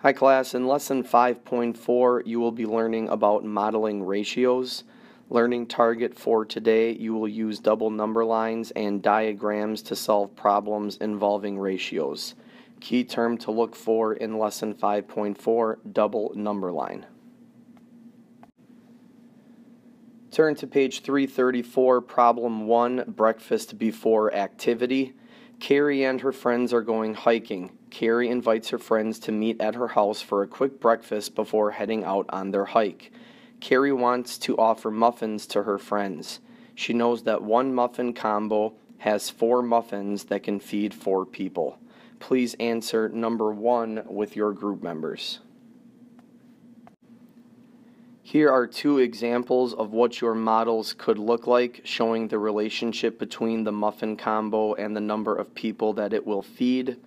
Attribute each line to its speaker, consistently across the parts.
Speaker 1: Hi class, in lesson 5.4 you will be learning about modeling ratios. Learning target for today, you will use double number lines and diagrams to solve problems involving ratios. Key term to look for in lesson 5.4, double number line. Turn to page 334, problem 1, breakfast before activity. Carrie and her friends are going hiking. Carrie invites her friends to meet at her house for a quick breakfast before heading out on their hike. Carrie wants to offer muffins to her friends. She knows that one muffin combo has four muffins that can feed four people. Please answer number one with your group members. Here are two examples of what your models could look like, showing the relationship between the muffin combo and the number of people that it will feed.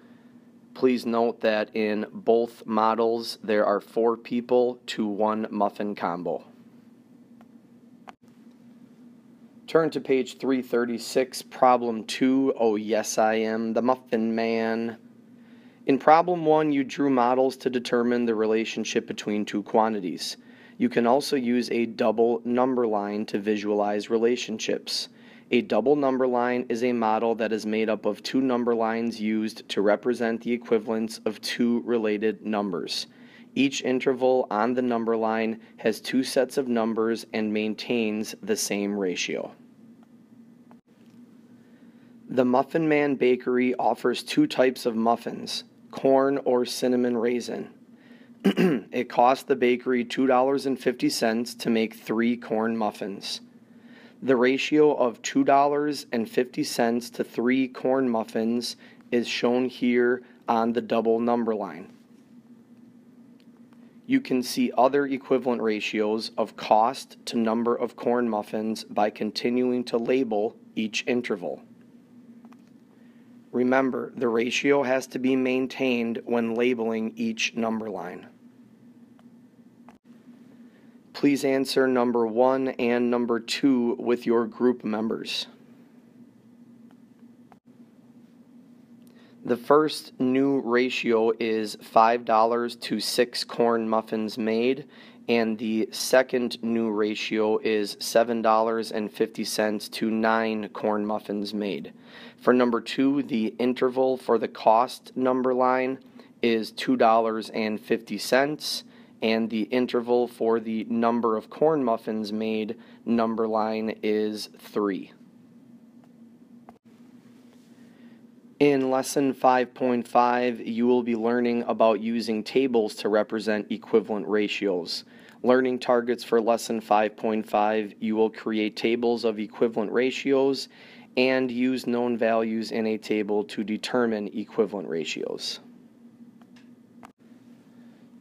Speaker 1: Please note that in both models there are four people to one muffin combo. Turn to page 336, problem 2. Oh, yes, I am the muffin man. In problem 1, you drew models to determine the relationship between two quantities. You can also use a double number line to visualize relationships. A double number line is a model that is made up of two number lines used to represent the equivalence of two related numbers. Each interval on the number line has two sets of numbers and maintains the same ratio. The Muffin Man Bakery offers two types of muffins corn or cinnamon raisin. it cost the bakery $2.50 to make three corn muffins. The ratio of $2.50 to three corn muffins is shown here on the double number line. You can see other equivalent ratios of cost to number of corn muffins by continuing to label each interval. Remember, the ratio has to be maintained when labeling each number line. Please answer number one and number two with your group members. The first new ratio is $5 to 6 corn muffins made, and the second new ratio is $7.50 to 9 corn muffins made. For number two, the interval for the cost number line is $2.50 and the interval for the number of corn muffins made number line is 3. In lesson 5.5, you will be learning about using tables to represent equivalent ratios. Learning targets for lesson 5.5, you will create tables of equivalent ratios and use known values in a table to determine equivalent ratios.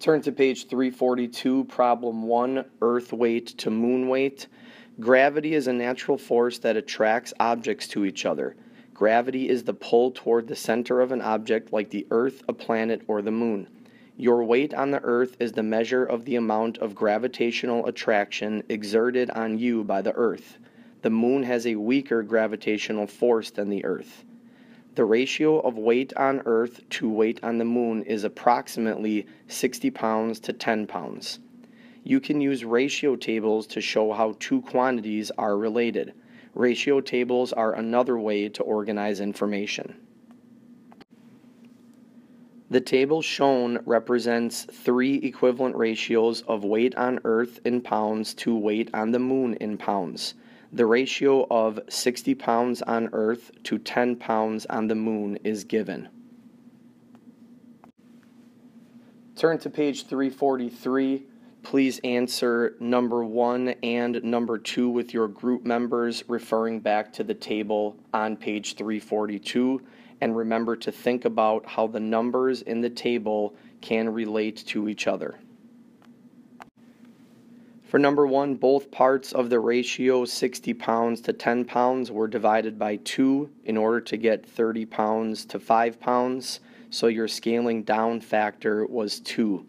Speaker 1: Turn to page 342, problem 1, Earth weight to moon weight. Gravity is a natural force that attracts objects to each other. Gravity is the pull toward the center of an object like the Earth, a planet, or the moon. Your weight on the Earth is the measure of the amount of gravitational attraction exerted on you by the Earth. The moon has a weaker gravitational force than the Earth. The ratio of weight on Earth to weight on the moon is approximately 60 pounds to 10 pounds. You can use ratio tables to show how two quantities are related. Ratio tables are another way to organize information. The table shown represents three equivalent ratios of weight on Earth in pounds to weight on the moon in pounds. The ratio of 60 pounds on Earth to 10 pounds on the moon is given. Turn to page 343. Please answer number one and number two with your group members, referring back to the table on page 342. And remember to think about how the numbers in the table can relate to each other. For number one, both parts of the ratio 60 pounds to 10 pounds were divided by 2 in order to get 30 pounds to 5 pounds, so your scaling down factor was 2.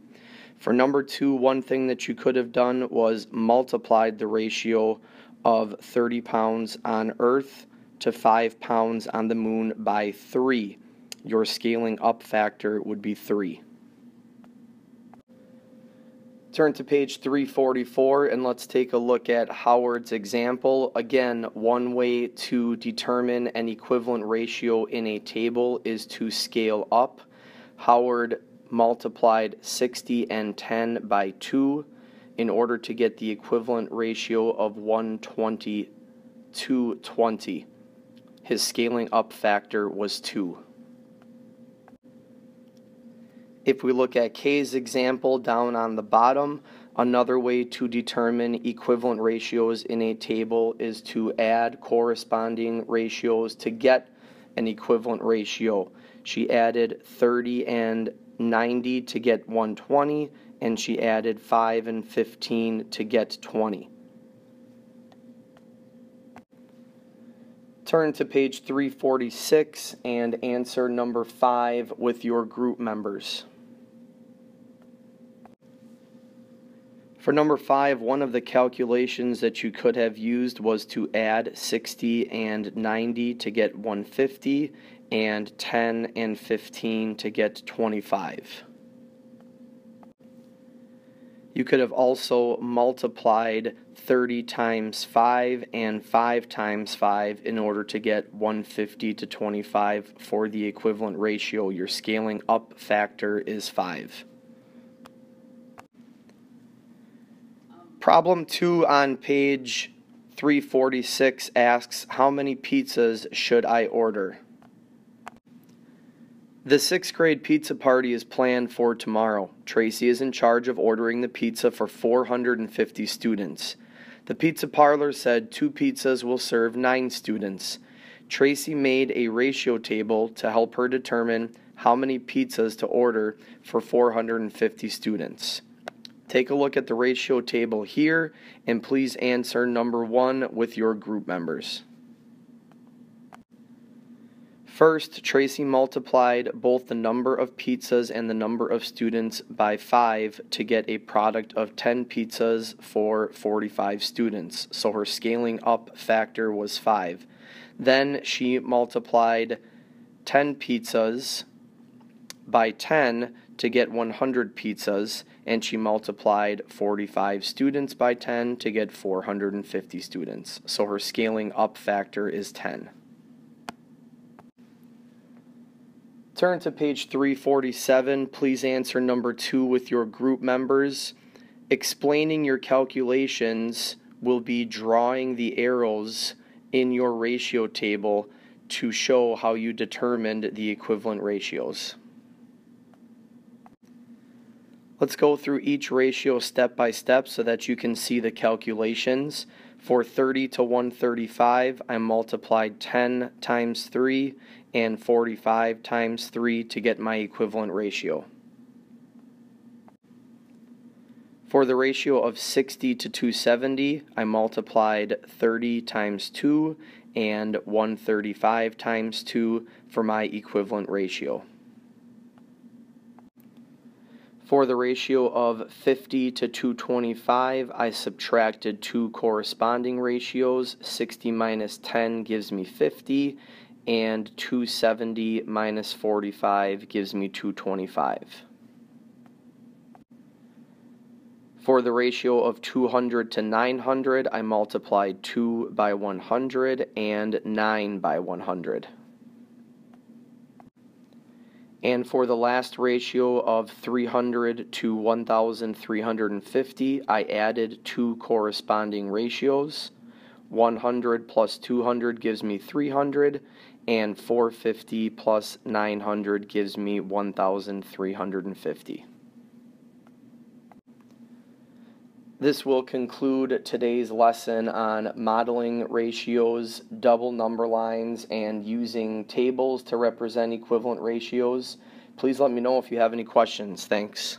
Speaker 1: For number two, one thing that you could have done was multiplied the ratio of 30 pounds on Earth to 5 pounds on the moon by 3. Your scaling up factor would be 3. Turn to page 344 and let's take a look at Howard's example. Again, one way to determine an equivalent ratio in a table is to scale up. Howard multiplied 60 and 10 by 2 in order to get the equivalent ratio of 120 to 20. His scaling up factor was 2. If we look at K's example down on the bottom, another way to determine equivalent ratios in a table is to add corresponding ratios to get an equivalent ratio. She added 30 and 90 to get 120, and she added 5 and 15 to get 20. Turn to page 346 and answer number 5 with your group members. For number five, one of the calculations that you could have used was to add 60 and 90 to get 150 and 10 and 15 to get 25. You could have also multiplied 30 times 5 and 5 times 5 in order to get 150 to 25 for the equivalent ratio. Your scaling up factor is 5. Problem two on page 346 asks, How many pizzas should I order? The sixth grade pizza party is planned for tomorrow. Tracy is in charge of ordering the pizza for 450 students. The pizza parlor said two pizzas will serve nine students. Tracy made a ratio table to help her determine how many pizzas to order for 450 students. Take a look at the ratio table here and please answer number one with your group members. First, Tracy multiplied both the number of pizzas and the number of students by 5 to get a product of 10 pizzas for 45 students, so her scaling up factor was 5. Then she multiplied 10 pizzas by 10 to get 100 pizzas, and she multiplied 45 students by 10 to get 450 students. So her scaling up factor is 10. Turn to page 347. Please answer number two with your group members. Explaining your calculations will be drawing the arrows in your ratio table to show how you determined the equivalent ratios. Let's go through each ratio step by step so that you can see the calculations. For 30 to 135, I multiplied 10 times 3 and 45 times 3 to get my equivalent ratio. For the ratio of 60 to 270, I multiplied 30 times 2 and 135 times 2 for my equivalent ratio. For the ratio of 50 to 225, I subtracted two corresponding ratios. 60 minus 10 gives me 50, and 270 minus 45 gives me 225. For the ratio of 200 to 900, I multiplied 2 by 100 and 9 by 100. And for the last ratio of 300 to 1,350, I added two corresponding ratios. 100 plus 200 gives me 300, and 450 plus 900 gives me 1,350. This will conclude today's lesson on modeling ratios, double number lines, and using tables to represent equivalent ratios. Please let me know if you have any questions. Thanks.